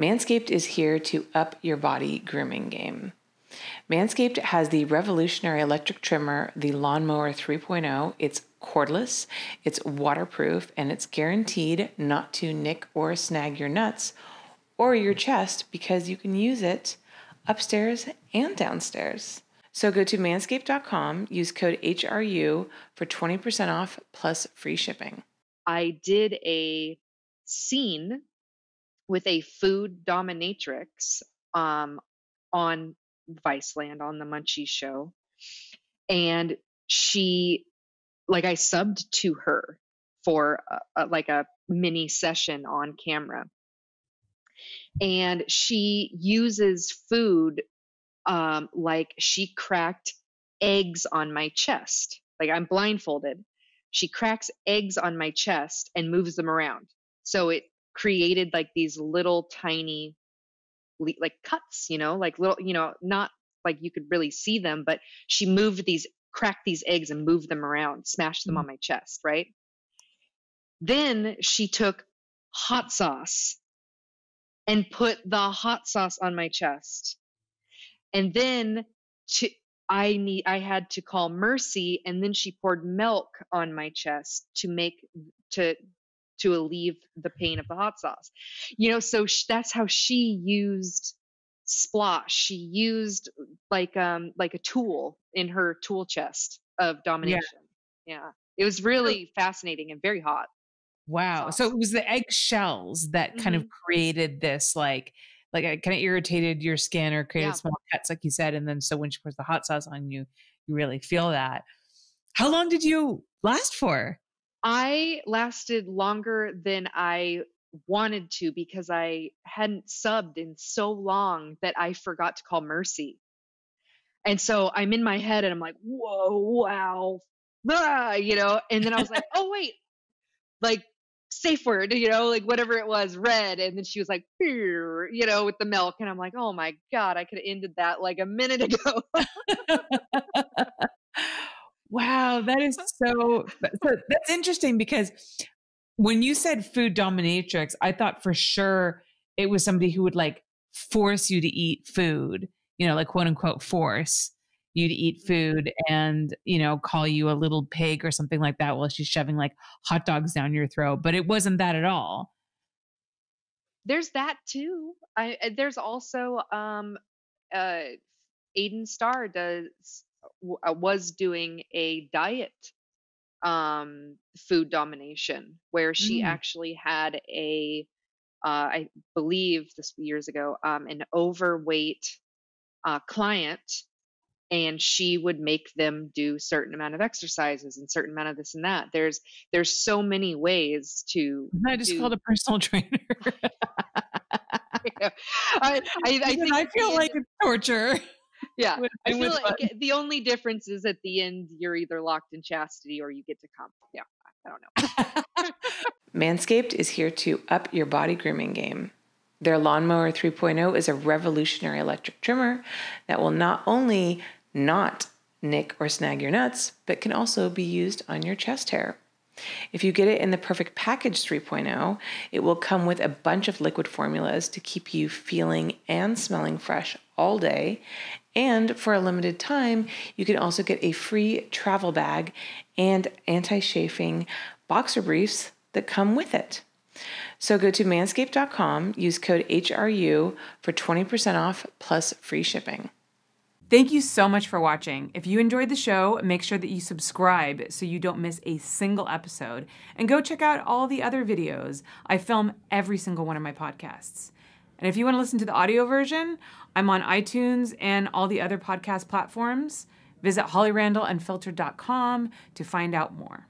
Manscaped is here to up your body grooming game. Manscaped has the revolutionary electric trimmer, the Lawnmower 3.0. It's cordless, it's waterproof, and it's guaranteed not to nick or snag your nuts or your chest because you can use it upstairs and downstairs. So go to manscaped.com, use code HRU for 20% off plus free shipping. I did a scene with a food dominatrix um, on Viceland on the Munchie show. And she, like, I subbed to her for a, a, like a mini session on camera. And she uses food um, like she cracked eggs on my chest. Like I'm blindfolded. She cracks eggs on my chest and moves them around. So it created like these little tiny like cuts, you know, like little, you know, not like you could really see them, but she moved these, cracked these eggs and moved them around, smashed them mm-hmm. on my chest, right? Then she took hot sauce and put the hot sauce on my chest. And then to, I need I had to call Mercy and then she poured milk on my chest to make to to alleviate the pain of the hot sauce. You know, so sh- that's how she used splosh. She used like um like a tool in her tool chest of domination. Yeah. yeah. It was really fascinating and very hot. Wow. So it was the eggshells that mm-hmm. kind of mm-hmm. created this like like it kind of irritated your skin or created yeah. small cuts like you said and then so when she pours the hot sauce on you you really feel that. How long did you last for? I lasted longer than I wanted to because I hadn't subbed in so long that I forgot to call Mercy. And so I'm in my head and I'm like, whoa, wow, ah, you know, and then I was like, oh, wait, like safe word, you know, like whatever it was, red. And then she was like, you know, with the milk. And I'm like, oh my God, I could have ended that like a minute ago. Wow, that is so, so that's interesting because when you said food dominatrix, I thought for sure it was somebody who would like force you to eat food, you know, like quote unquote force you to eat food and, you know, call you a little pig or something like that while she's shoving like hot dogs down your throat. But it wasn't that at all. There's that too. I there's also um uh Aiden Starr does was doing a diet um, food domination where she mm. actually had a uh, I believe this years ago, um, an overweight uh, client, and she would make them do certain amount of exercises and certain amount of this and that. There's there's so many ways to. I just do... called a personal trainer. yeah. I, I, I, think I feel like it's torture yeah i feel like fun. the only difference is at the end you're either locked in chastity or you get to come. Yeah i don't know. Manscaped is here to up your body grooming game. Their lawnmower 3.0 is a revolutionary electric trimmer that will not only not nick or snag your nuts but can also be used on your chest hair. If you get it in the Perfect Package 3.0, it will come with a bunch of liquid formulas to keep you feeling and smelling fresh all day and for a limited time, you can also get a free travel bag and anti chafing boxer briefs that come with it. So go to manscaped.com, use code HRU for 20% off plus free shipping. Thank you so much for watching. If you enjoyed the show, make sure that you subscribe so you don't miss a single episode. And go check out all the other videos. I film every single one of my podcasts. And if you want to listen to the audio version, I'm on iTunes and all the other podcast platforms. Visit hollyrandallunfiltered.com to find out more.